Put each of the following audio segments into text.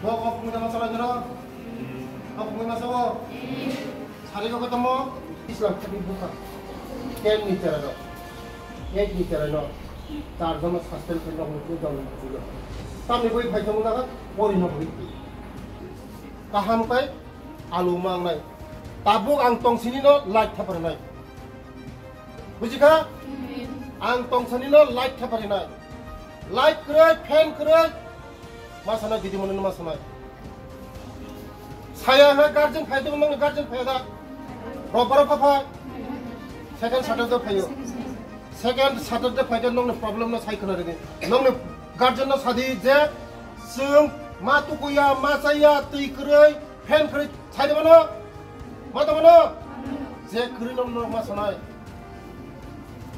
뭐 거품 남았어 라지러 거품 남았어 사리 거거든 뭐 이슬람 탑이 부터 깨는 밑에라도 깨는 밑에라도 다르다면 사스텔 끝나고 좀 더는 부족 땀이 거의 발전 문화가 머리는 거의 있지 다 함께 알로우망 나이 따복 안통 신이 너 라이트 타버려 나이 ন light থাপারে নাই light করে fan করে মাসানা দিদি মনে মাসানা সায়া হ্যাঁ গার্জেন ফাইদে মনে গার্জেন ফায়দা রবার ফাফা सेकेंड सैटरडे फैयो सेकेंड सैटरडे फैदो नोंनो प्रॉब्लम ना साइखना रे नोंनो गार्जियन ना सादी जे जों मा तुकुया मा साया तै करै फेन करै साइदे बनो मा त बनो जे करै नोंनो मा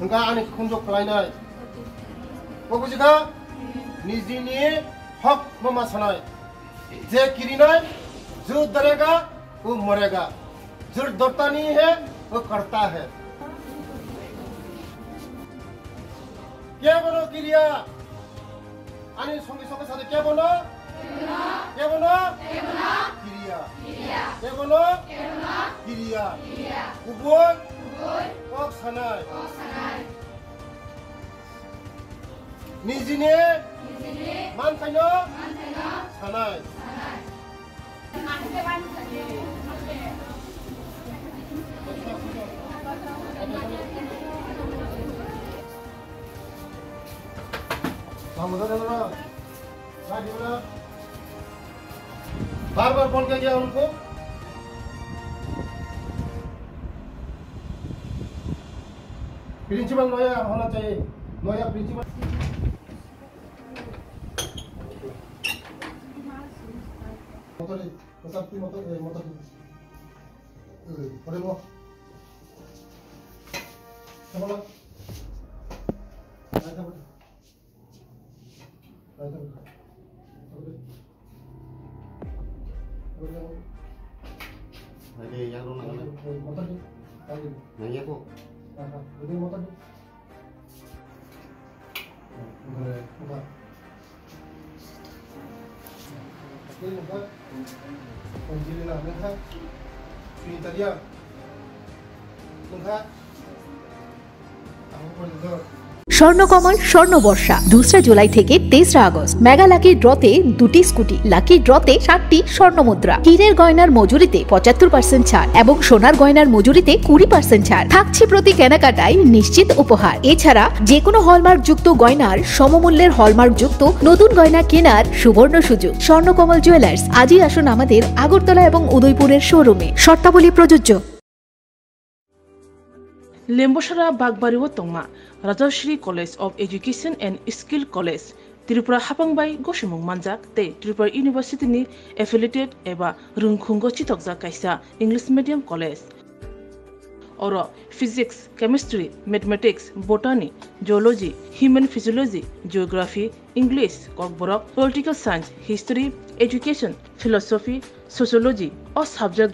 सनाय नोंगा आनि खुंजो खलायनाय बुजिखा निजिनि हक मा सनाय जे किरिनाय जो डरेगा वो मरेगा जो डरता नहीं है वो करता है কে বলো কিরিয়া আনি সঙ্গে সঙ্গে সাথে কে বলো কে বলো কিরিয়া কে বলো কিরিয়া উবই কক সানাই निजिने मान्छैन सानाय बार बार बोल के गया उनको प्रिंसिपल नया होना चाहिए नया principal これも Thank Oke, bukan. contiene la granja unitaria, granja, abajo por el Swarnakamal, Swarnabarsha, দোসরা জুলাই থেকে তেসরা আগস্ট। মেগা লাকি ড্রতে দুটি স্কুটি, লাকি ড্রতে সাতটি স্বর্ণ মুদ্রা হীরের গয়নার মজুরিতে পঁচাত্তর পার্সেন্ট ছাড় এবং সোনার গয়নার মজুরিতে কুড়ি পার্সেন্ট ছাড়। থাকছে প্রতি কেনাকাটায় নিশ্চিত উপহার। এছাড়া যে কোনো হলমার্ক যুক্ত গয়নার সমমূল্যের হলমার্ক যুক্ত নতুন গয়না কেনার সুবর্ণ সুযোগ। স্বর্ণকমল জুয়েলার্স, আজই আসুন আমাদের আগরতলা এবং উদয়পুরের শোরুমে। শর্তাবলী প্রযোজ্য। লেম্বসারা বাগবাড়িও তংমা। Rajshree College of Education and Skill College, Tripura হাপাংবাই গসিমুং মানজাক তে ত্রিপুরা ইউনিভার্সিটিনি এফিলিটেড এবা রুংখুঙ্গ চিতকজা কাইসা English medium college. Or physics, chemistry, mathematics, botany, geology, human physiology, geography, English, Kokborok, political science, history, education, philosophy sociology O subject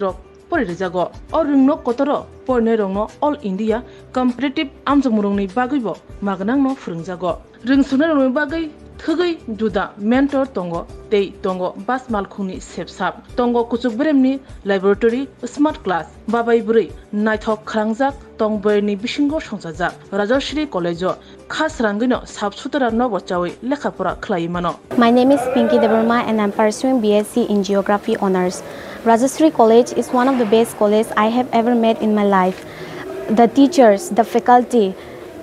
porirejago o ringno kotoro porne rongno all india competitive amjongmurongni bagibo magnangno phurungjago ringsune rongni bagi thögei juda mentor tongo tei tongo bas malkhungni sepsap tongo kuchukbremni laboratory smart class babai buri naithok khangjak tongboyni bisingo songjajak rajashri college khas rangino sap sutra no bachawi lekhapora khlaimano my name is pinky deverma and i'm pursuing bsc in geography honors Rajashree College is one of the best colleges I have ever met in my life. The teachers, the faculty,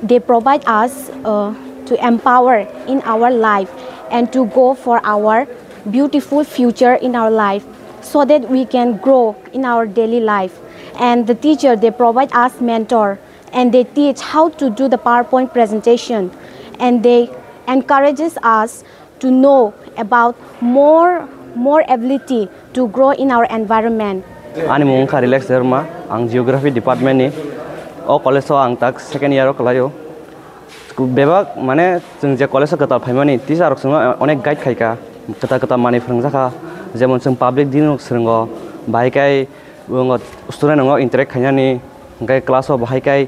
they provide us uh, to empower in our life and to go for our beautiful future in our life so that we can grow in our daily life. And the teacher, they provide us mentor and they teach how to do the PowerPoint presentation and they encourages us to know about more more ability to grow in our environment. आंनि मुं कारिलेक्स धर्मा आं geography डिपार्टमेन्टनि अ कलेजाव आं दा second इयाराव खालायो बेबा माने जों जे कलेजाव गोतार फाइमानि टिचार जों अनेक गाइड खायखा गोता गोता मानि फोरोंजाखा जेमन जों पाब्लिक दिन सोलोंगो बाहायखाय स्टुडेन्ट नङो इन्टारेक्ट खायनानि ओमफ्राय क्लासाव बाहायखाय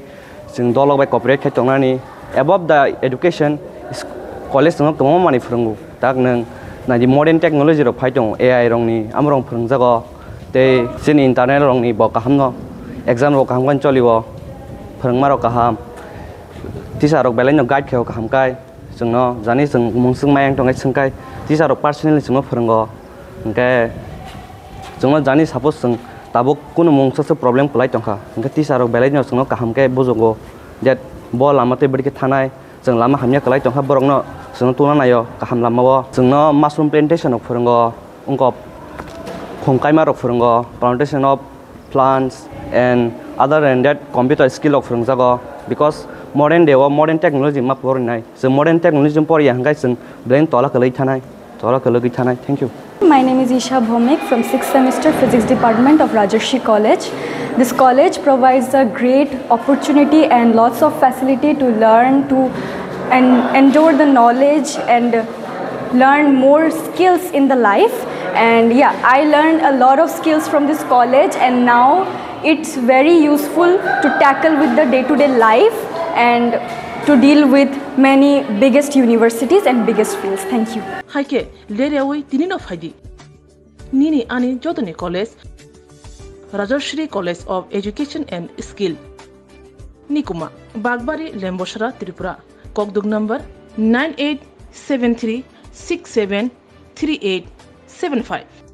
जों दलग बाय कपारेट खाय तंनानि एबव द एडुकेशन कलेज दङ गोबां मानि फोरोंगौ दा नों naji modern technology rok phai tong ai rồi ni am rong ra co, để xin internet rồi rong bảo bo ham nó, exam rok kaham kan cholibo phung ma rok kaham tisa rok belen no guide kheo kaham kai sung no jani sung mung sung mayang cái sung kai tisa rok personally sung phung go ngke sung no jani suppose sung tabuk kuno mung sa problem của pulai tong kha ngke tisa rok belen no sung no kaham kai bojongo that bo lamate bidike thanai jeng lama hamya kalai tong kha borong nó जोंनो तुना नायो गाहाम लामाव जोंनो mushroom प्लेन्टेसन रक फोरोंगो उंको फंकाइमा रक फोरोंगो plantation of plants and other than that computer skill of फोरोंजागो because modern day or modern technology मा फरायनाय जों modern technology फरायो हांगाय जों ब्लेन तला खोलै थानाय तला खोलै थानाय thank you My name is Isha Bhomik from 6th semester physics department of Rajarshi College. This college provides a great opportunity and lots of facility to learn to and endure the knowledge and learn more skills in the life and yeah I learned a lot of skills from this college and now it's very useful to tackle with the day-to-day life and to deal with many biggest universities and biggest fields. Thank you. haike lerewi tini no faidi nini ani jodoni college Rajarshri College of Education and Skill Nikuma Bagbari Lembosra Kokduk number 9873673875.